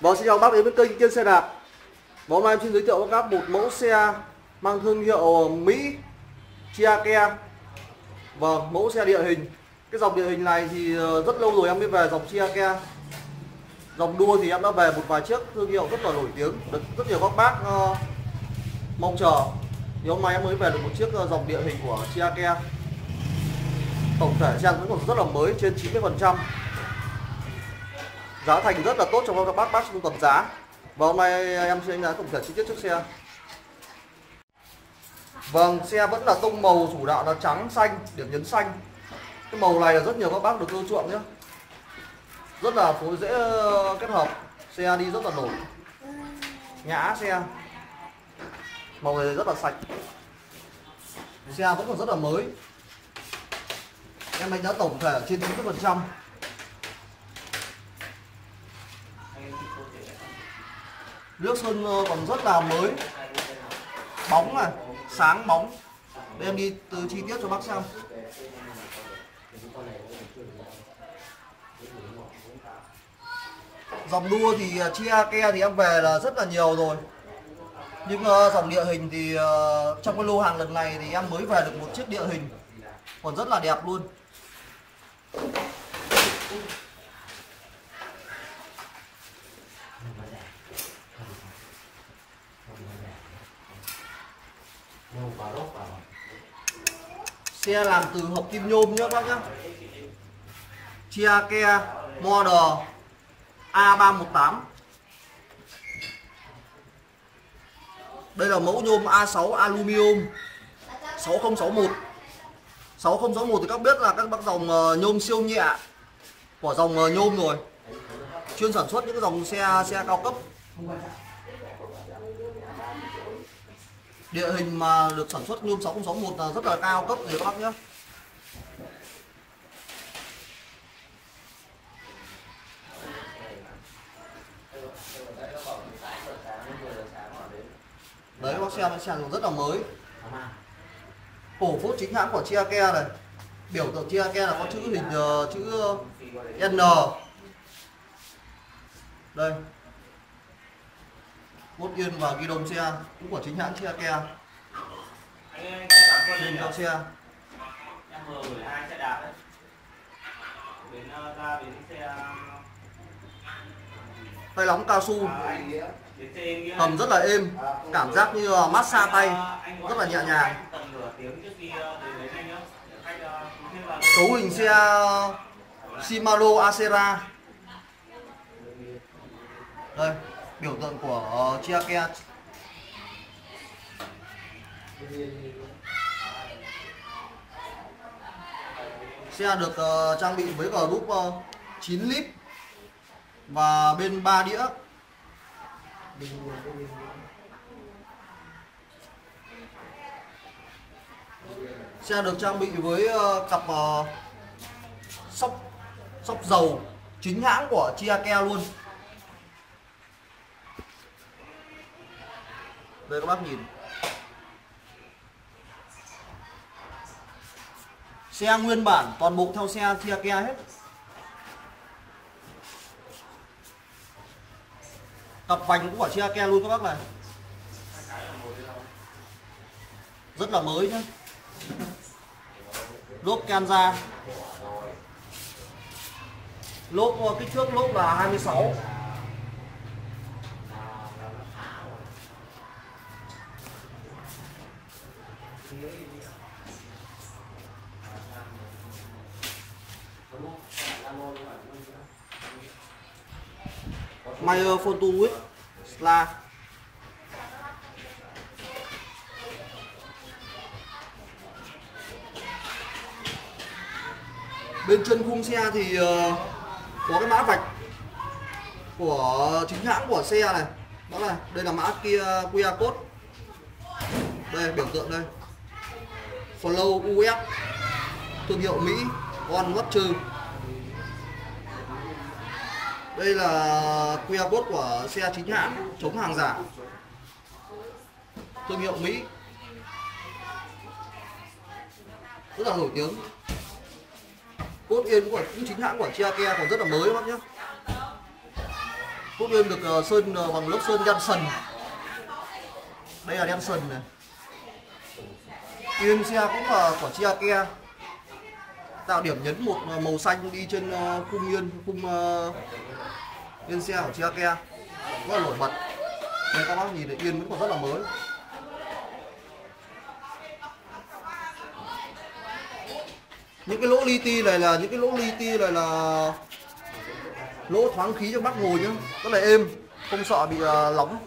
Vâng, xin chào bác đến với kênh Kiên Xe Đạp. Và hôm nay em xin giới thiệu với các một mẫu xe mang thương hiệu Mỹ Chiake Vâng, mẫu xe địa hình. Cái dòng địa hình này thì ờ, rất lâu rồi em mới về dòng Chiake Dòng đua thì em đã về một vài chiếc thương hiệu rất là nổi tiếng Được rất nhiều các bác uh, mong chờ. Thì hôm nay em mới về được một chiếc ờ, dòng địa hình của Chiake Tổng thể xe vẫn còn rất là mới trên 90% giá thành rất là tốt trong các bác bác trong tuần giá. Và hôm nay em sẽ đánh giá tổng thể chi tiết chiếc xe. Vâng xe vẫn là tông màu chủ đạo là trắng, xanh, điểm nhấn xanh. Cái màu này là rất nhiều các bác được ưa chuộng nhé rất là phối dễ ờ, kết hợp. Xe đi rất là nổi. Nhã xe. Màu này rất là sạch. Xe vẫn còn rất là mới. Em đánh giá tổng thể trên 90 phần trăm nước sơn còn rất là mới. Bóng này sáng bóng. Đây em đi từ chi tiết cho bác xem. Dòng đua thì à, chia ke thì em về là rất là nhiều rồi. Nhưng uh, dòng địa hình thì uh, trong cái lô hàng lần này thì em mới về được một chiếc địa hình. Còn rất là đẹp luôn. Xe làm từ hợp kim nhôm nhé bác nhá. Chiake à, model A318 đây là mẫu nhôm A6 aluminum 6061 6061 thì các biết là các bác dòng ờ, nhôm siêu nhẹ của dòng ờ, nhôm rồi. Chuyên sản xuất những dòng xe xe cao cấp. Địa hình mà được sản xuất nhôm 6061 là rất là cao cấp rồi các bác nhé. Đấy các bác xem cái xe rất là mới. Cổ phốt chính hãng của Chiake này. Biểu tượng Chiake là có chữ hình uh, chữ N. Đây cốt yên và ghi đồng xe cũng của chính hãng Chiake trên cao xe đạp đấy. Đến ờ, ra đến xe tay nóng cao su. À, nghĩa. Hầm rất là êm. Cảm giác như là massage tay. Rất là nhẹ nhàng. ờ, ờ, cấu hình xe Shimano Acera. Đây biểu tượng của ờ, Chiake xe được uh, trang bị với group uh, 9 lít và bên 3 đĩa. Xe được trang bị với uh, cặp uh, sóc sóc dầu chính hãng của Chiake luôn. Đây, các bác nhìn. Xe nguyên bản, toàn bộ theo xe Chiake hết. Cặp vành cũng của Chiake luôn, các bác này. Rất là mới nhé lốp Kanza lốp ờ, kích thước lốp là 26 Mayer Photo with Sla bên chân khung xe thì ờ, có cái mã vạch của chính hãng của xe này. Đó là, đây là mã kia QR code. Đây, biểu tượng đây. Flow UF thương hiệu Mỹ On Watcher. Đây là QR code của xe chính hãng chống hàng giả. Thương hiệu Mỹ. Rất là nổi tiếng. Cốt yên của, cũng chính hãng của Chiake còn rất là mới các bác nhé cốt Yên được ờ, sơn ờ, bằng lớp sơn đen sần đây là đen sần này yên xe cũng là của chia ke tạo điểm nhấn một à, màu xanh đi trên à, khung yên khung à, yên xe của chia ke rất là nổi bật. Đây các bác nhìn thấy yên vẫn còn rất là mới. Những cái lỗ li ti này là những cái lỗ li ti này là lỗ thoáng khí cho bác ngồi nhá. Rất là êm không sợ bị uh, nóng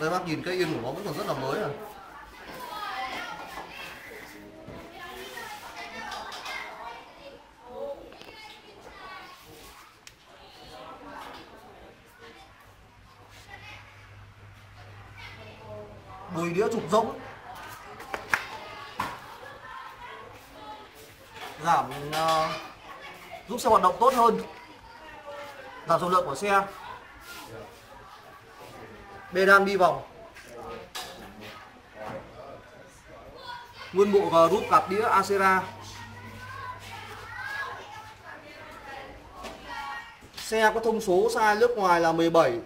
đây bác nhìn cái yên của nó vẫn còn rất là mới à. Đùi đĩa trục rỗng. Giảm uh, giúp xe hoạt động tốt hơn. Giảm trọng lượng của xe bê đan bi vòng. Nguyên bộ và rút cặp đĩa Acera. Xe có thông số size nước ngoài là 17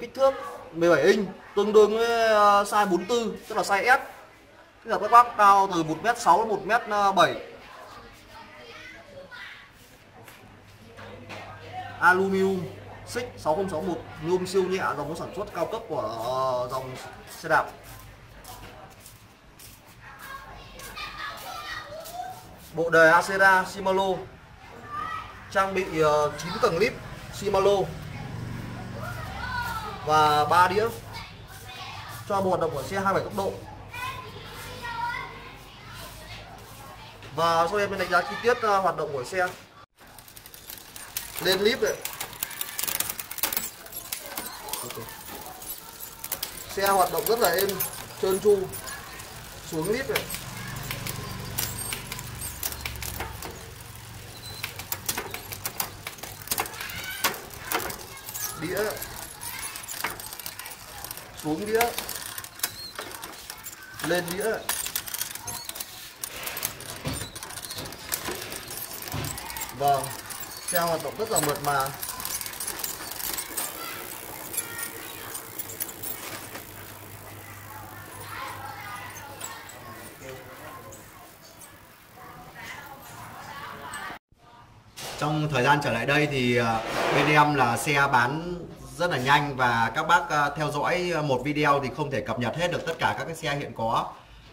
kích thước 17 inch, tương đương với ờ, size 44 tức là size S. Tức là các bác cao từ 1m6 đến 1m7 ờ, aluminium xích 6061 nhôm siêu nhẹ, dòng sản xuất cao cấp của ờ, dòng xe đạp. Bộ đề Acera Shimano, trang bị ờ, 9 tầng lip Shimano và 3 đĩa cho một hoạt động của xe 27 tốc độ. Và sau đây mình đánh giá chi tiết ờ, hoạt động của xe. Lên lip này. Xe hoạt động rất là êm, trơn tru, xuống lít này. Đĩa. Xuống đĩa. Lên đĩa. Vâng xe hoạt động rất là mượt mà. Trong thời gian trở lại đây thì à, bên em là xe bán rất là nhanh và các bác à, theo dõi à, một video thì không thể cập nhật hết được tất cả các cái xe hiện có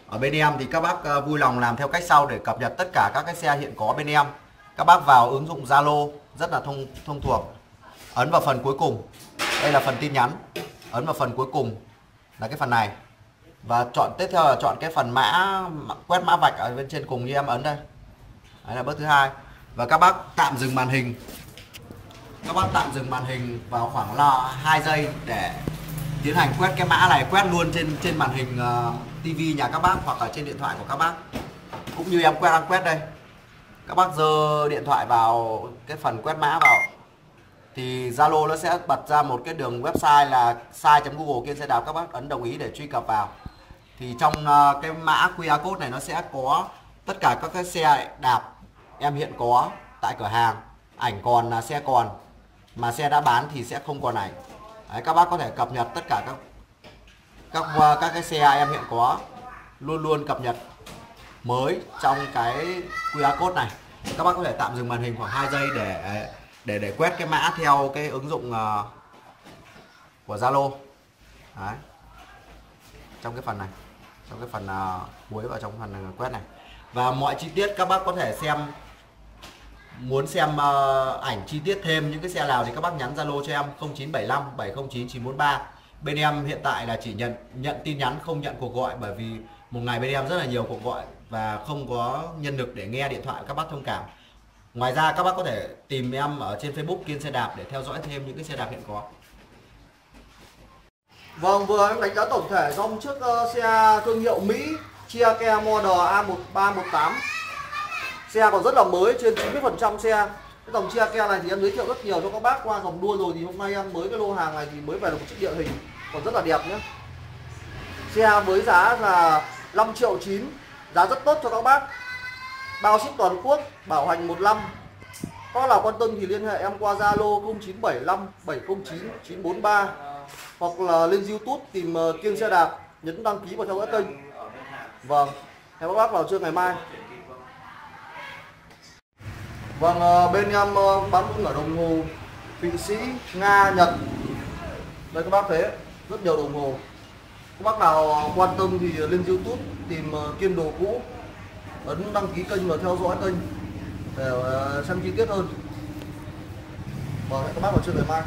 ở bên em. Thì các bác vui lòng làm theo cách sau để cập nhật tất cả các cái xe hiện có bên em. Các bác vào ứng dụng Zalo, rất là thông thông thuộc. Ấn vào phần cuối cùng. Đây là phần tin nhắn. Ấn vào phần cuối cùng là cái phần này. Và chọn, tiếp theo là chọn cái phần mã, quét mã vạch ở bên trên cùng như em ấn đây. Đấy là bước thứ hai và các bác tạm dừng màn hình. Các bác tạm dừng màn hình vào khoảng là 2 giây để tiến hành quét cái mã này quét luôn trên trên màn hình ờ, uh, TV nhà các bác hoặc ở trên điện thoại của các bác. Cũng như em quét đang quét đây. Các bác giơ điện thoại vào cái phần quét mã vào thì Zalo nó sẽ bật ra một cái đường website là sai.google kia sẽ đào các bác ấn đồng ý để truy cập vào. Thì trong uh, cái mã QR code này nó sẽ có tất cả các cái xe đạp em hiện có tại cửa hàng ảnh còn là xe còn. Mà xe đã bán thì sẽ không còn ảnh. Đấy, các bác có thể cập nhật tất cả các các các cái xe em hiện có. Luôn luôn cập nhật mới trong cái QR code này. Các bác có thể tạm dừng màn hình khoảng 2 giây để để để quét cái mã theo cái ứng dụng uh, của Zalo. Đấy. trong cái phần này trong cái phần uh, cuối vào trong phần ờ, quét này. Và mọi chi tiết các bác có thể xem muốn xem uh, ảnh chi tiết thêm những cái xe nào thì các bác nhắn Zalo cho em 0975 709 943 bên em hiện tại là chỉ nhận nhận tin nhắn không nhận cuộc gọi bởi vì một ngày bên em rất là nhiều cuộc gọi và không có nhân lực để nghe điện thoại các bác thông cảm. Ngoài ra các bác có thể tìm em ở trên Facebook Kiên xe đạp để theo dõi thêm những cái xe đạp hiện có. Vâng, vừa em đánh giá tổng thể dòng chiếc uh, xe thương hiệu Mỹ Chia Kia Model A1318 xe còn rất là mới, trên 90% xe. Cái dòng chia ke này thì em giới thiệu rất nhiều cho các bác qua dòng đua rồi thì hôm nay em mới cái lô hàng này thì mới về được một chiếc địa hình còn rất là đẹp nhé xe với giá là 5 triệu 9 giá rất tốt cho các bác. Bao ship toàn quốc, bảo hành một năm. Có là quan tâm thì liên hệ em qua Zalo 0975 709 943 hoặc là lên YouTube tìm ờ, Kiên xe đạp, nhấn đăng ký vào theo dõi kênh. Vâng hẹn các bác vào trưa ngày mai. Vâng, ờ, bên em ờ, bán cũng ở đồng hồ Thụy Sĩ, Nga, Nhật. Đây các bác thấy rất nhiều đồng hồ. Các bác nào quan tâm thì lên Youtube tìm ờ, Kiên Đồ Cũ. Ấn đăng ký kênh và theo dõi kênh để xem chi tiết hơn. Vâng, hẹn các bác vào chưa ngày mai.